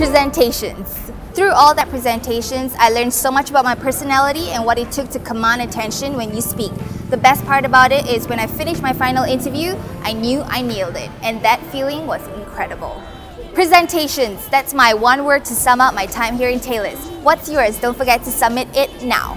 Presentations. Through all that presentations, I learned so much about my personality and what it took to command attention when you speak. The best part about it is when I finished my final interview, I knew I nailed it, and that feeling was incredible. Presentations, that's my one word to sum up my time here in Taylor's. What's yours? Don't forget to submit it now.